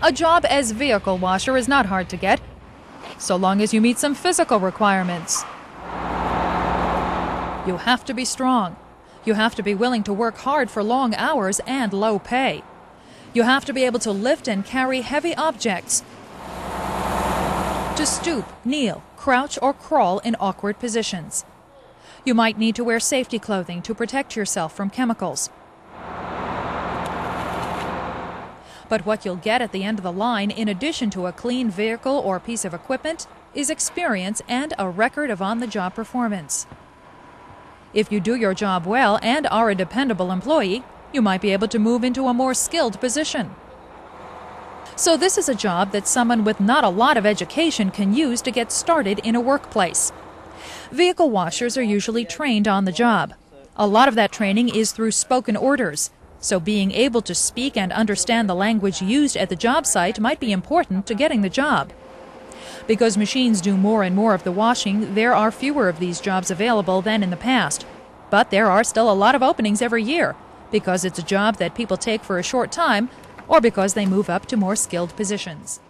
A job as vehicle washer is not hard to get, so long as you meet some physical requirements. You have to be strong. You have to be willing to work hard for long hours and low pay. You have to be able to lift and carry heavy objects, to stoop, kneel, crouch, or crawl in awkward positions. You might need to wear safety clothing to protect yourself from chemicals. But what you'll get at the end of the line, in addition to a clean vehicle or piece of equipment, is experience and a record of on the job performance. If you do your job well and are a dependable employee, you might be able to move into a more skilled position. So, this is a job that someone with not a lot of education can use to get started in a workplace. Vehicle washers are usually trained on the job. A lot of that training is through spoken orders, so being able to speak and understand the language used at the job site might be important to getting the job. Because machines do more and more of the washing, there are fewer of these jobs available than in the past. But there are still a lot of openings every year because it's a job that people take for a short time or because they move up to more skilled positions.